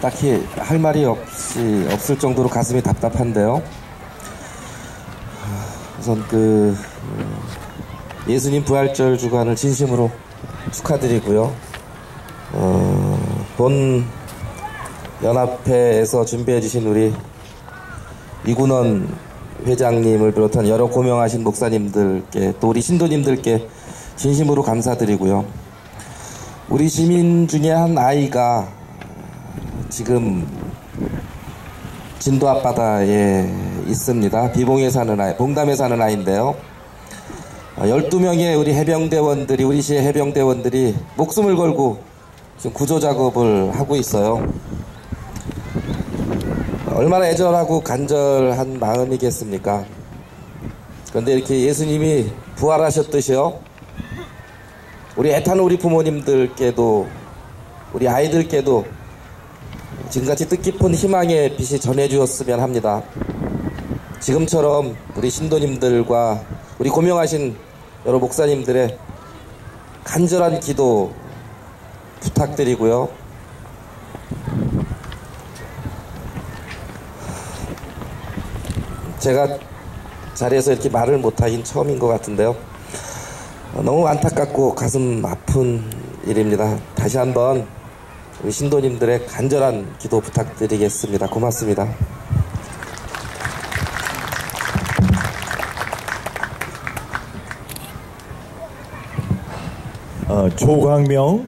딱히 할 말이 없이 없을 정도로 가슴이 답답한데요. 우선 그 어, 예수님 부활절 주간을 진심으로 축하드리고요. 어, 본 연합회에서 준비해 주신 우리 이군원 회장님을 비롯한 여러 고명하신 목사님들께 또 우리 신도님들께 진심으로 감사드리고요. 우리 시민 중에 한 아이가 지금 진도 앞바다에 있습니다. 비봉에 사는 아이, 봉담에 사는 아이인데요. 12명의 우리 해병대원들이, 우리 시의 해병대원들이 목숨을 걸고 지금 구조 작업을 하고 있어요. 얼마나 애절하고 간절한 마음이겠습니까? 그런데 이렇게 예수님이 부활하셨듯이요. 우리 애타는 우리 부모님들께도 우리 아이들께도 지금같이 뜻깊은 희망의 빛이 전해주었으면 합니다. 지금처럼 우리 신도님들과 우리 고명하신 여러 목사님들의 간절한 기도 부탁드리고요. 제가 자리에서 이렇게 말을 못하긴 처음인 것 같은데요. 너무 안타깝고 가슴 아픈 일입니다. 다시 한번 우리 신도님들의 간절한 기도 부탁드리겠습니다. 고맙습니다. 어, 조광명